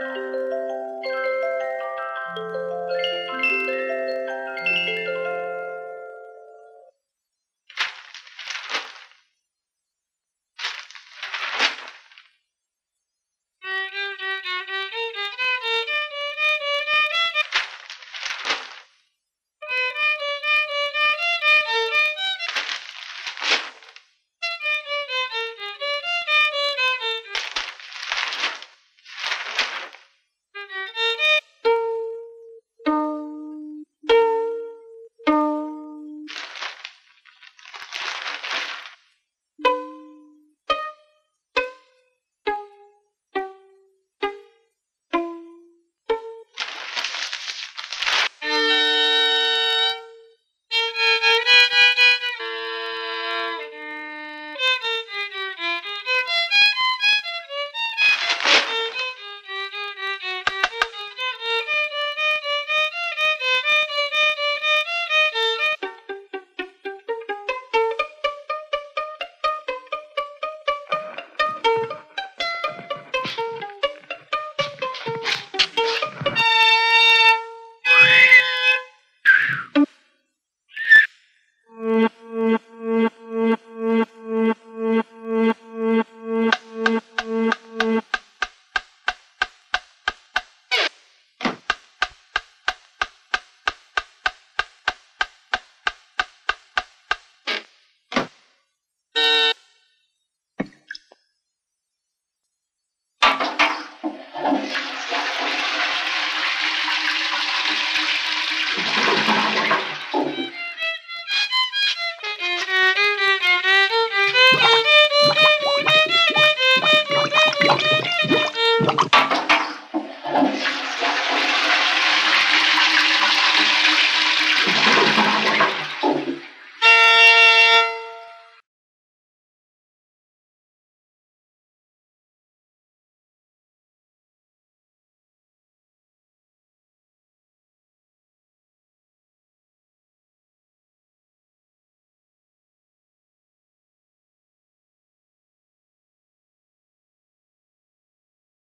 Música